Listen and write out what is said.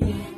Yeah.